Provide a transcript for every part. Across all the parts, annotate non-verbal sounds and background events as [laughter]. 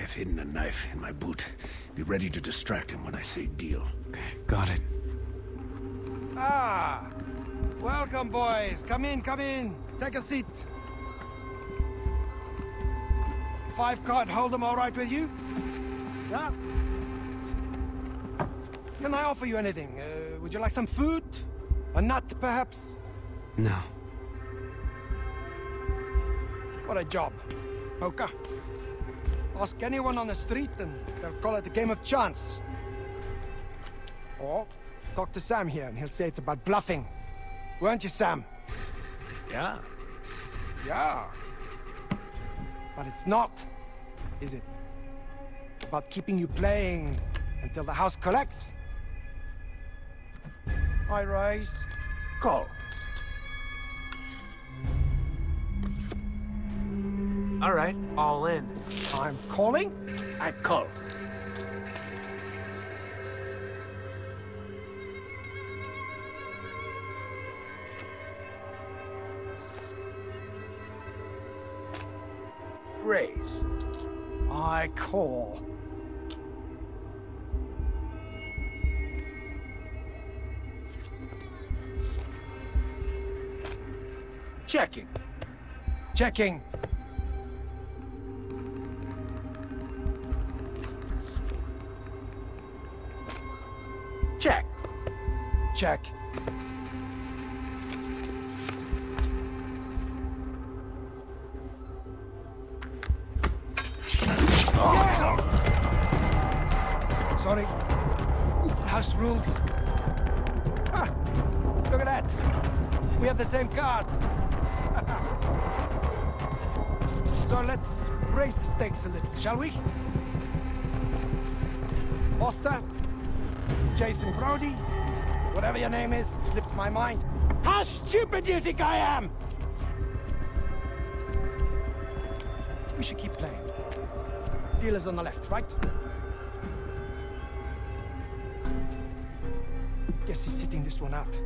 have hidden a knife in my boot. Be ready to distract him when I say deal. Okay, got it. Ah! Welcome, boys. Come in, come in. Take a seat. Five card hold 'em all right with you? Yeah? Can I offer you anything? Uh, would you like some food? A nut, perhaps? No. What a job. Poker. Ask anyone on the street and they'll call it a game of chance. Or talk to Sam here and he'll say it's about bluffing. Weren't you, Sam? Yeah. Yeah. But it's not, is it? About keeping you playing until the house collects? I rise. Call. All right, all in. I'm calling? I call. Raise. I call. Checking. Checking. Sorry. House rules. Ah, look at that. We have the same cards. [laughs] so let's raise the stakes a little, shall we? Foster, Jason Brody, whatever your name is, slipped my mind. How stupid do you think I am? We should keep playing. Dealer's on the left, right? Guess he's sitting this one out.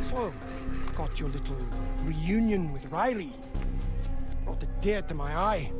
So, got your little reunion with Riley. Brought a tear to my eye.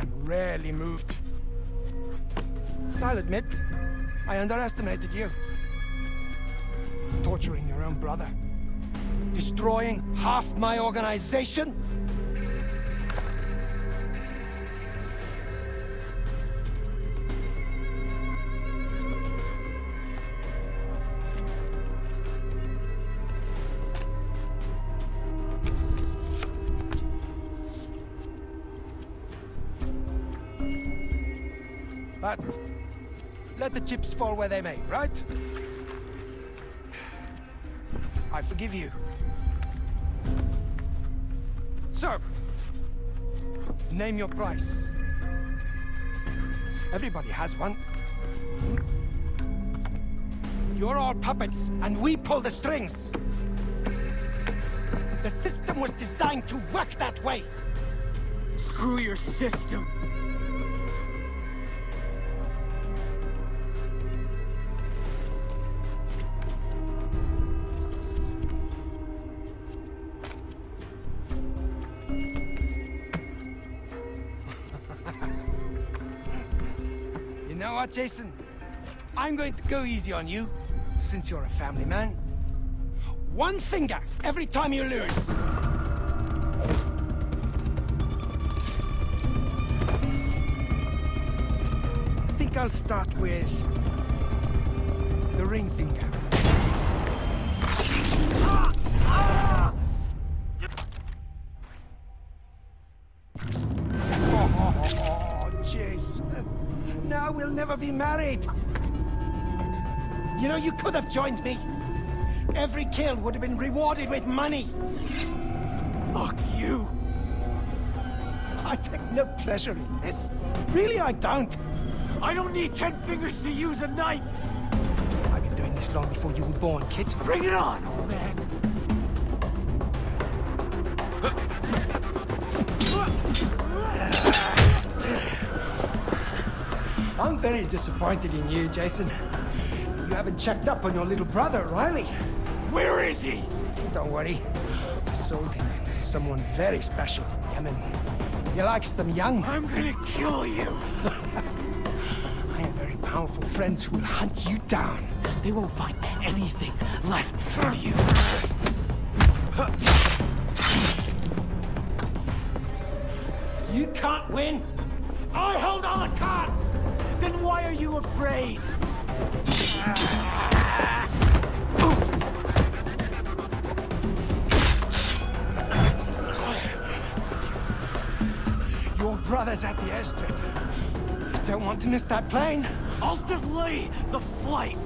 I'm rarely moved. I'll admit, I underestimated you. Torturing your own brother. Destroying half my organization. Let the chips fall where they may, right? I forgive you. So, name your price. Everybody has one. You're all puppets, and we pull the strings. The system was designed to work that way. Screw your system. What, Jason? I'm going to go easy on you, since you're a family man. One finger every time you lose. I think I'll start with the ring finger. Never be married. You know, you could have joined me. Every kill would have been rewarded with money. Fuck you. I take no pleasure in this. Really, I don't. I don't need ten fingers to use a knife. I've been doing this long before you were born, kid. Bring it on, old man. I'm very disappointed in you, Jason. You haven't checked up on your little brother, Riley. Where is he? Don't worry. I sold him to someone very special in Yemen. He likes them young. I'm gonna kill you. [laughs] I have very powerful friends who will hunt you down. They won't find anything left of you. You can't win. I hold all the cards. Then why are you afraid? Your brother's at the airstrip. Don't want to miss that plane. I'll delay the flight.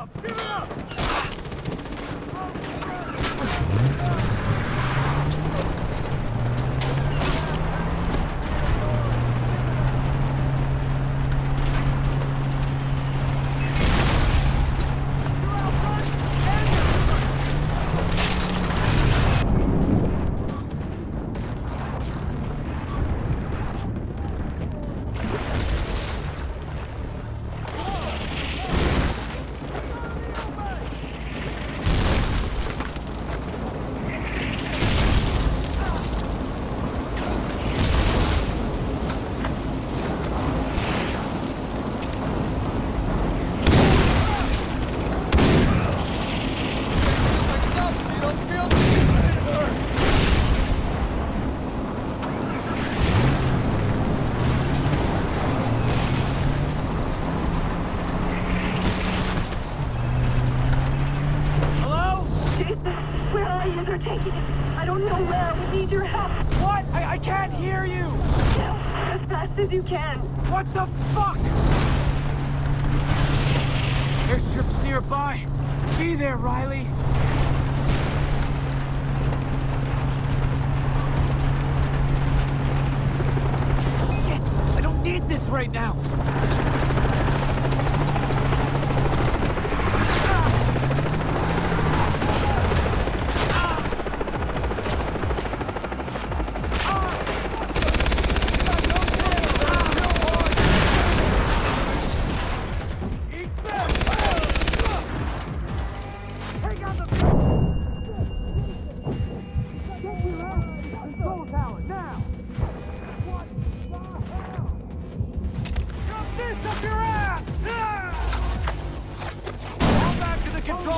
up! 来 your help! What? I, I can't hear you! As fast as you can. What the fuck? Airstrip's nearby. Be there, Riley. Shit! I don't need this right now!